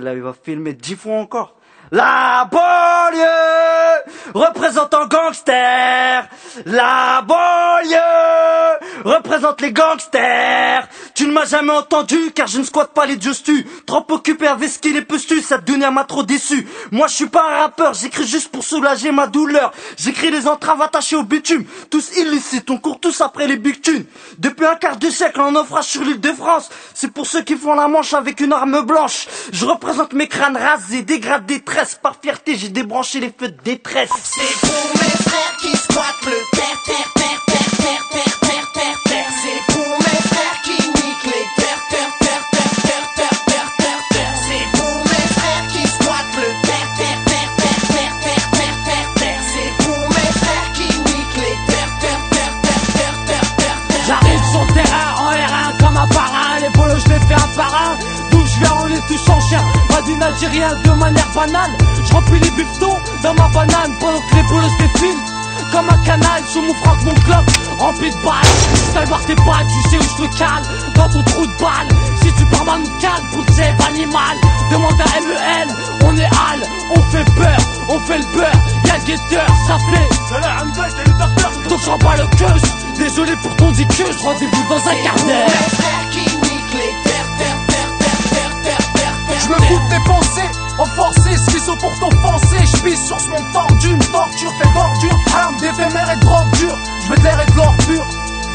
Il va filmer dix fois encore. La banlieue représentant gangster. La banlieue représente les gangsters. Tu ne m'as jamais entendu car je ne squatte pas les diostus. Trop occupé avec ce qu'il est postus, cette dunia m'a trop déçu. Moi je suis pas un rappeur, j'écris juste pour soulager ma douleur. J'écris les entraves attachées au bitume. Tous illicites, on court tous après les big tunes. Depuis un quart de siècle en naufrage sur l'île de France. C'est pour ceux qui font la manche avec une arme blanche. Je représente mes crânes rasés, dégradés, Par fierté, j'ai débranché les feux de détresse. C'est pour mes frères qui squattent le terre, terre, terre, terre, terre, terre, terre, terre, terre. C'est pour mes frères qui niquent les terres, terre, terre, terre, terre, terre, terre, terre, terre. C'est pour mes frères qui squattent le terre, terre, terre, terre, terre, terre, terre, terre, terre. C'est pour mes frères qui niquent les terres, terre, terre, terre, terre, terre, terre, terre. J'arrive sur terrain en R1 comme un parrain Les polos je les fais un par un Algérien de manière banale Je remplis les buffetons dans ma banane Pendant que les polos défilent. Comme un canal sous mon franc mon club. Rempli de balles. Style voir tes balles, tu sais où je te cale. Dans ton trou de balle. Si tu pars mal nous calme, pour le animal. Demande à MEL, on est hal. On fait peur, on fait le beurre. Y'a le guetteur, ça fait. Donc j'en bats le queue Désolé pour ton dicus, rendez-vous dans un quart d'heure Je me fous de tes pensées, enforcé, schizo pour t'offenser. Je pisse sur ce monde tordu, torture fait d'ordure. Arme d'éphémère et de drogue dure, je veux l'air et de l'or pur.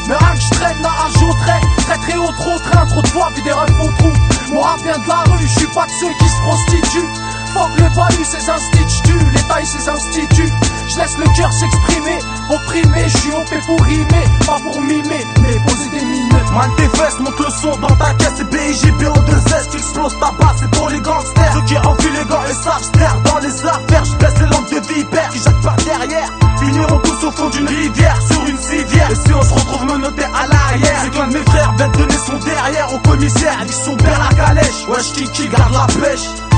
Mais rien que je traîne là, ajouterai Très très haut, trop train, trop de fois, puis des refs au trou. Mon rap vient de la rue, je suis pas de ceux qui se prostituent. Fuck le bahut, ces instituts, les tailles, ces instituts. Je laisse le cœur s'exprimer, opprimé, je suis OP pour rimer, pas pour mimer, mais poser des minutes. Man tes fesses, monte le son dans ta caisse, c'est BIG, BO2S, tu exploses ta base, c'est pour les gangsters. Ceux qui enfilent les gants et savent dans les affaires, je baisse les lampes de vipère qui jactent par derrière. Finiront tous au fond d'une rivière, sur une civière. Et si on se retrouve menotté à l'arrière, c'est qu'un de mes frères vient de donner son derrière au commissaire, avec son père la calèche. Wesh, qui qui garde la pêche.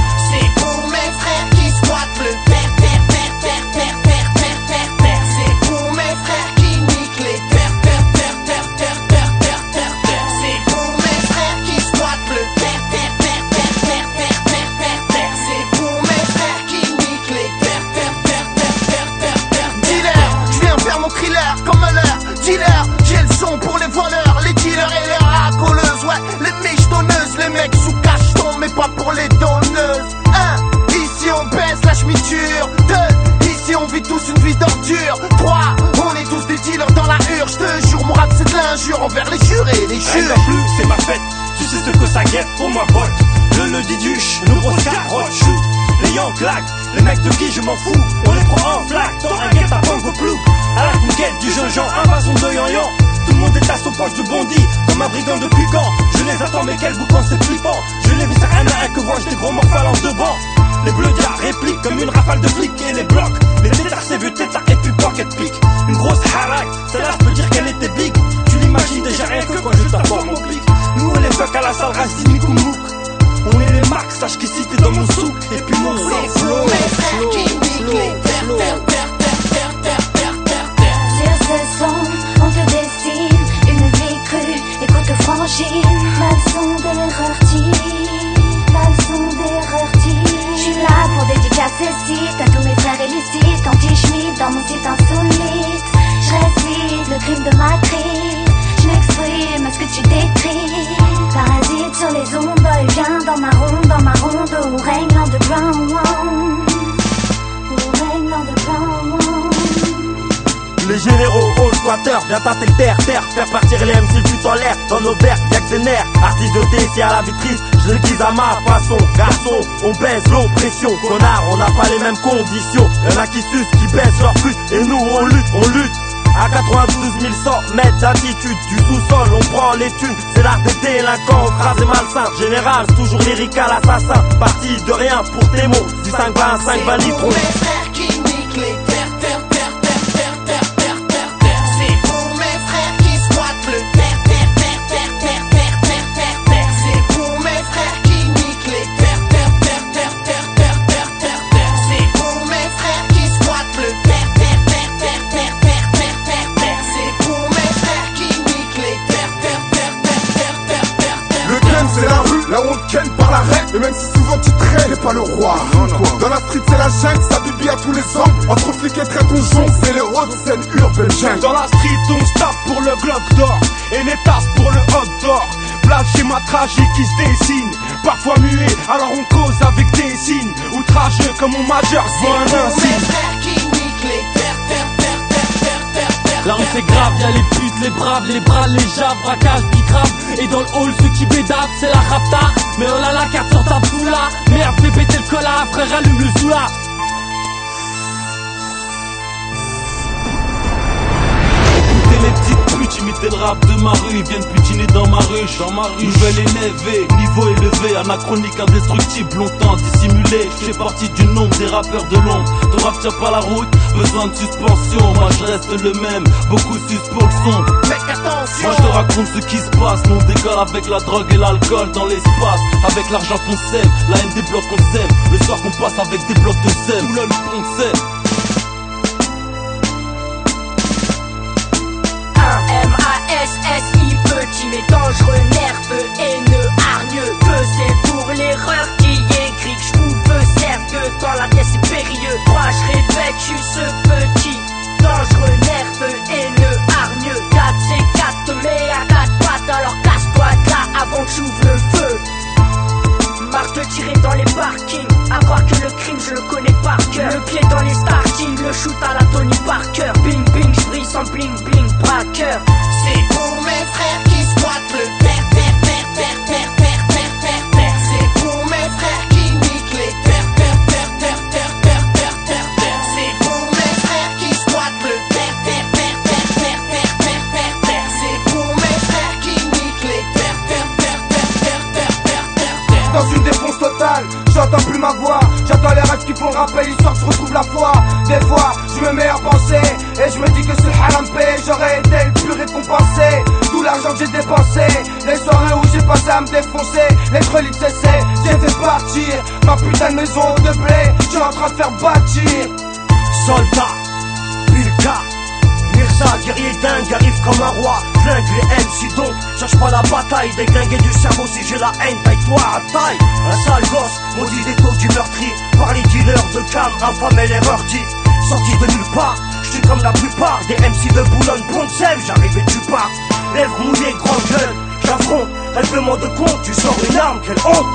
Une vie d'ordure. Trois, on est tous des dealers dans la hurle. Je te jure, mon rap c'est de l'injure envers les jurés, les jures. plus, c'est ma fête. Tu sais ce que ça guette pour moi vote. Le le diduche, nos grosses carottes shoot. Les young claques, les mecs de qui je m'en fous. On les prend en flaque, dans un guette à Pongo Plou. À la conquête du jeune Jean, invasion de Yan Tout le monde est à son poche de bondi, comme un brigand depuis quand? Je les attends, mais quel boucan c'est flippant. Je les vis à un à un que vois-je des gros morts phalanges de banc. Les bleus de la réplique comme une rafale de flics et les blocs. Les tétards, c'est vu squatteurs, bien tâter le terre, terre, faire partir les MC le en l'air, dans nos verres, y'a que des nerfs, artiste de thé, à la vitrice, je l'église à ma façon, garçon, on baisse l'oppression, connard, on n'a pas les mêmes conditions, y'en a qui sucent, qui baissent leur fruits, et nous on lutte, on lutte, à 92 100 mètres d'altitude du sous-sol, on prend les thunes, c'est l'art des délinquants, crasé malsain, général, toujours lyrical assassin, parti de rien pour tes mots, du 5 20 5 20 Dans la street, c'est la jungle, ça bibi à tous les angles. Entre flics et on jongle, c'est les hautes scènes urbaines jungle. Dans la street, on se tape pour le globe d'or et les tasses pour le hot d'or. Plat schéma tragique qui se dessine, parfois muet, alors on cause avec des signes. Outrageux comme mon majeur, voit un insigne. frères qui niquent les terres, terres, terres, terres, terres, terres, terres. Là où c'est grave, y'a les putes, les braves, les bras, les javes, braquage, bicrave Et dans le hall, ceux qui bédavent, c'est la rapta Mais oh là la carte sur ta foula frère, allume le zoula Écoutez les petites imiter le rap de ma rue, ils viennent putiner dans ma ruche, dans ma rue. Nouvelle élevée, niveau élevé, anachronique, indestructible, longtemps dissimulé. Je fais partie du nombre des rappeurs de l'ombre. Ton rap tient pas la route, besoin de suspension. Moi je reste le même, beaucoup sus pour le son. Mec, attention. Moi je te raconte ce qui se passe, on décolle avec la drogue et l'alcool dans l'espace Avec l'argent qu'on sème, la haine des blocs qu'on sème Le soir qu'on passe avec des blocs de sème, tout l'homme qu'on sème dangereux, nerveux, haineux, hargneux Que. C'est pour l'erreur qui écrit que je veux sérieux Dans la tête c'est périlleux, moi je répète je suis ce petit. Dangereux, nerveux, haineux, hargneux 4 c'est 4 te mets à quatre pattes. Alors casse-toi là avant que j'ouvre le feu. Marre de tirer dans les parkings. À croire que le crime je le connais par cœur. Le pied dans les startings, le shoot à la Tony Parker. Bing bing, je brille sans bling bling, braqueur les rêves qui font rappel, histoire que je retrouve la foi. Des fois, je me mets à penser Et je me dis que le haram J'aurais été le plus récompensé Tout l'argent que j'ai dépensé Les soirées où j'ai passé à me défoncer. Les reliques cessées, j'ai fait partir Ma putain de maison de blé J'suis en train de faire bâtir. Soldat, Bilka, Mirza, guerrier dingue, arrive comme un roi, flingue les MC donc, cherche pas la bataille, déglinguer du cerveau si j'ai la haine, taille-toi à taille, un sale gosse, maudit des taux du meurtrier, par les cam, infâme et l'erreur dit, sorti de nulle part, je suis comme la plupart des MC de Boulogne, Pont-de-Sèvres, j'arrive et tu pars, lèvres mouillées, grande gueule, j'affronte, règlement de compte, tu sors une arme, quelle honte.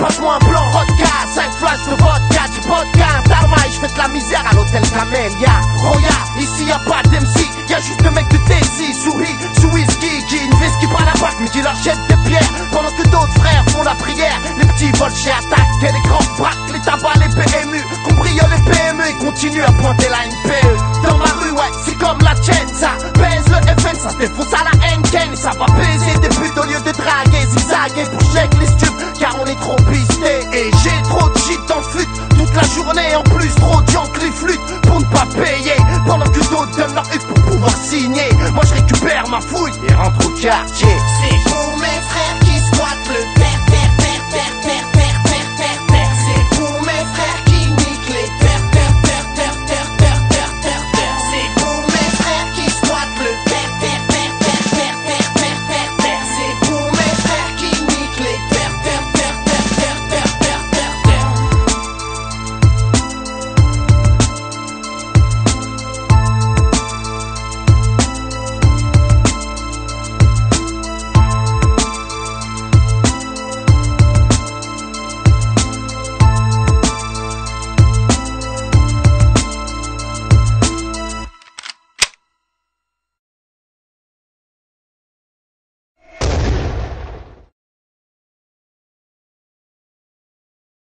Passe-moi un blanc vodka, 5 flashes de vodka, du vodka, un tarmaille, je de la misère à l'hôtel Camélia. Roya, ici y a pas d'MC, y a juste le mec de Daisy, souris, sous whisky, qui investit pas la bac, mais qui leur jette des pendant que d'autres frères font la prière. Les petits volent chez attaque, et les grands braquent, les tabacs, les PMU, qu'on briole les PME et continue à pointer la NPE. Dans ma rue, ouais, c'est comme la tienne, ça pèse le FN, ça défonce à la Henken, et ça va baiser des putes au lieu de draguer, zigzaguer pour check les stupes, car on est trop pisté, et j'ai trop de shit dans le fut, toute la journée, en plus